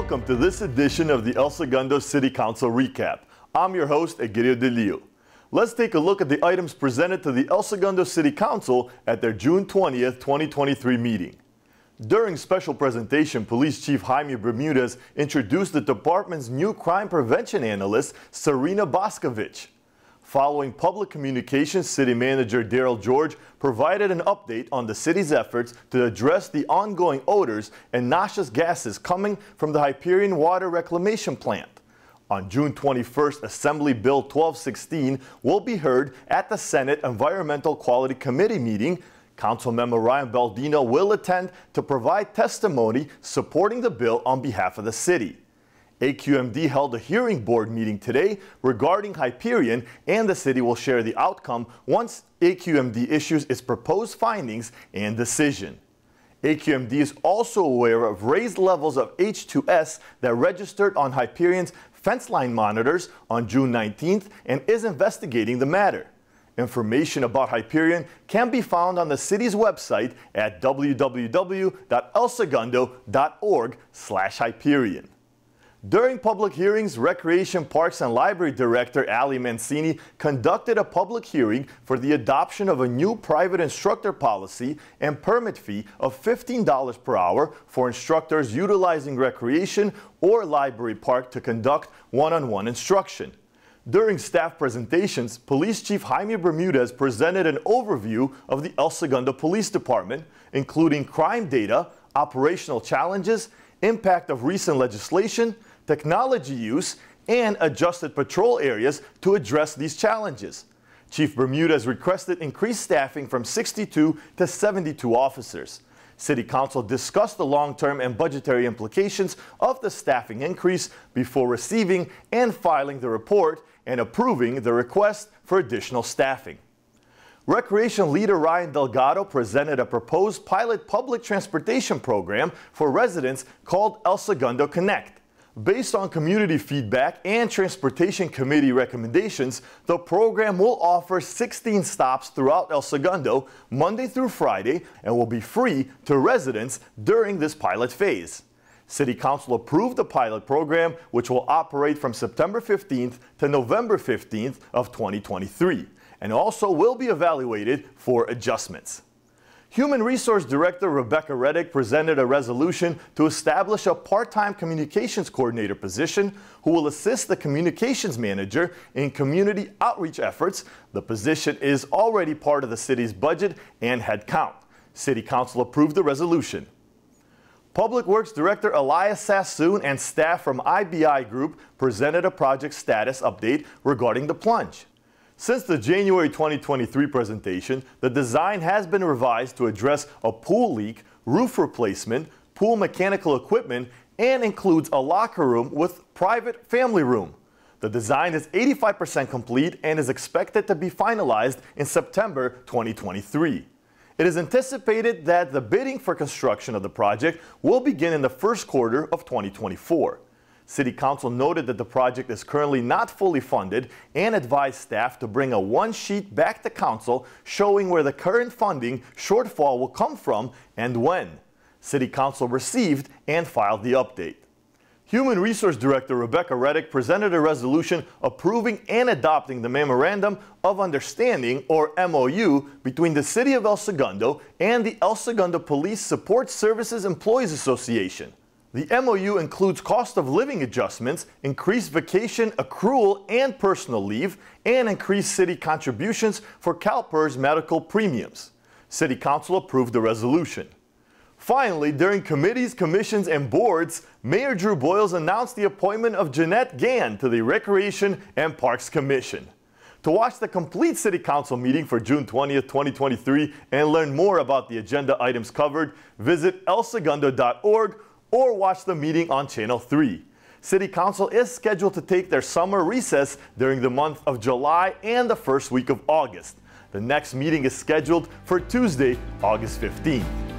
Welcome to this edition of the El Segundo City Council Recap. I'm your host, Egidio De. Let's take a look at the items presented to the El Segundo City Council at their June 20th, 2023 meeting. During special presentation, Police Chief Jaime Bermudez introduced the department's new crime prevention analyst, Serena Boscovich. Following public communications, City Manager Darrell George provided an update on the city's efforts to address the ongoing odors and noxious gases coming from the Hyperion Water Reclamation Plant. On June 21st, Assembly Bill 1216 will be heard at the Senate Environmental Quality Committee meeting. Councilmember Ryan Baldino will attend to provide testimony supporting the bill on behalf of the city. AQMD held a hearing board meeting today regarding Hyperion, and the city will share the outcome once AQMD issues its proposed findings and decision. AQMD is also aware of raised levels of H2S that registered on Hyperion's fence line monitors on June 19th and is investigating the matter. Information about Hyperion can be found on the city's website at www.elsegundo.org/hyperion. During public hearings, Recreation Parks and Library Director Aly Mancini conducted a public hearing for the adoption of a new private instructor policy and permit fee of $15 per hour for instructors utilizing recreation or library park to conduct one-on-one -on -one instruction. During staff presentations, Police Chief Jaime Bermudez presented an overview of the El Segundo Police Department, including crime data, operational challenges, impact of recent legislation, technology use, and adjusted patrol areas to address these challenges. Chief Bermudez requested increased staffing from 62 to 72 officers. City Council discussed the long-term and budgetary implications of the staffing increase before receiving and filing the report and approving the request for additional staffing. Recreation leader Ryan Delgado presented a proposed pilot public transportation program for residents called El Segundo Connect. Based on community feedback and Transportation Committee recommendations, the program will offer 16 stops throughout El Segundo, Monday through Friday, and will be free to residents during this pilot phase. City Council approved the pilot program, which will operate from September 15th to November 15th of 2023, and also will be evaluated for adjustments. Human Resource Director Rebecca Redyk presented a resolution to establish a part-time communications coordinator position who will assist the communications manager in community outreach efforts. The position is already part of the city's budget and headcount. City Council approved the resolution. Public Works Director Elias Sassoon and staff from IBI Group presented a project status update regarding the plunge. Since the January 2023 presentation, the design has been revised to address a pool leak, roof replacement, pool mechanical equipment, and includes a locker room with private family room. The design is 85% complete and is expected to be finalized in September 2023. It is anticipated that the bidding for construction of the project will begin in the first quarter of 2024. City Council noted that the project is currently not fully funded and advised staff to bring a one sheet back to Council showing where the current funding shortfall will come from and when. City Council received and filed the update. Human Resource Director Rebecca Redyk presented a resolution approving and adopting the Memorandum of Understanding, or MOU, between the City of El Segundo and the El Segundo Police Support Services Employees Association. The MOU includes cost of living adjustments, increased vacation accrual and personal leave, and increased city contributions for CalPERS medical premiums. City Council approved the resolution. Finally, during committees, commissions, and boards, Mayor Drew Boyles announced the appointment of Jeanette Gann to the Recreation and Parks Commission. To watch the complete City Council meeting for June 20th, 2023, and learn more about the agenda items covered, visit elsegundo.org or watch the meeting on Channel 3. City Council is scheduled to take their summer recess during the month of July and the first week of August. The next meeting is scheduled for Tuesday, August 15th.